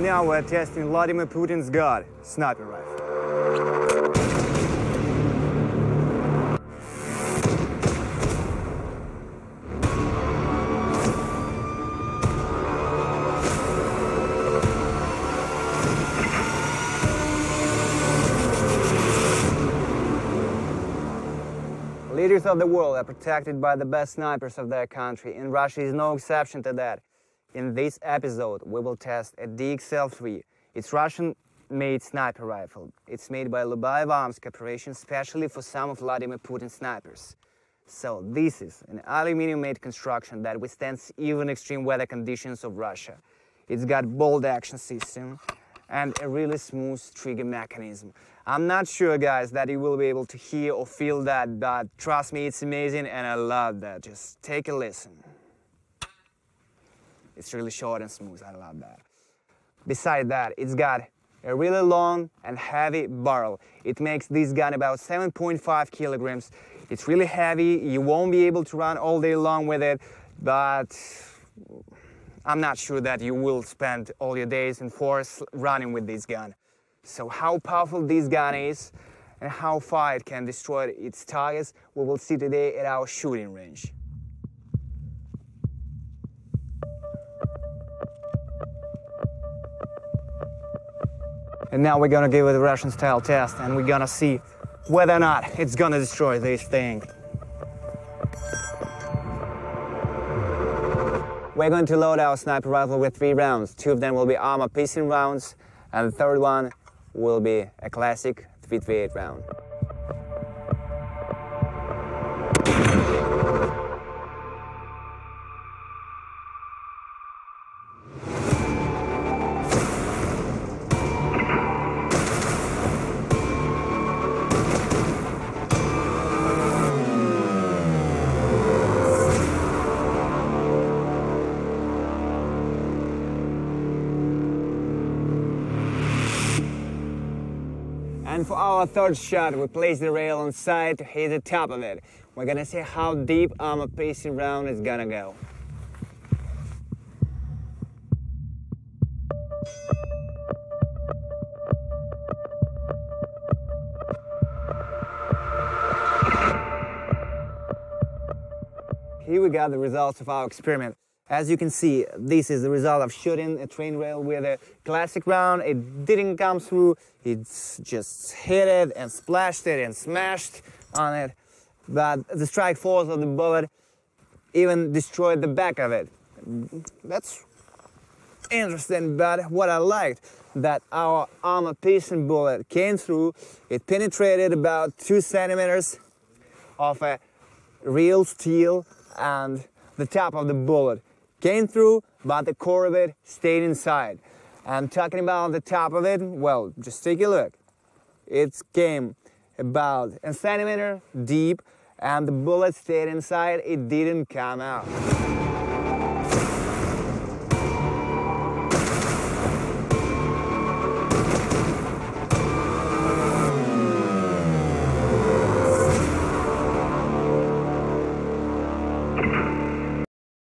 Now we're testing Vladimir Putin's God sniper rifle. Leaders of the world are protected by the best snipers of their country, and Russia is no exception to that. In this episode, we will test a DXL-3. It's Russian-made sniper rifle. It's made by Lobaev Arms Corporation specially for some of Vladimir Putin's snipers. So this is an aluminum-made construction that withstands even extreme weather conditions of Russia. It's got bolt action system and a really smooth trigger mechanism. I'm not sure, guys, that you will be able to hear or feel that, but trust me, it's amazing and I love that. Just take a listen. It's really short and smooth, I love that. Beside that, it's got a really long and heavy barrel. It makes this gun about 7.5 kilograms. It's really heavy, you won't be able to run all day long with it, but I'm not sure that you will spend all your days in forest running with this gun. So how powerful this gun is and how far it can destroy its targets, we will see today at our shooting range. And now we're gonna give it a Russian style test and we're gonna see whether or not it's gonna destroy this thing. We're going to load our sniper rifle with three rounds. Two of them will be armor piercing rounds, and the third one will be a classic 338 round. And for our third shot, we place the rail on side to hit the top of it. We're gonna see how deep armor piercing round is gonna go. Here we got the results of our experiment. As you can see, this is the result of shooting a train rail with a classic round. It didn't come through, it's just hit it and splashed it and smashed on it. But the strike force of the bullet even destroyed the back of it. That's interesting, but what I liked that our armor piercing bullet came through, it penetrated about two centimeters of a real steel and the top of the bullet came through, but the core of it stayed inside. I'm talking about the top of it, well, just take a look. It came about a centimeter deep, and the bullet stayed inside, it didn't come out.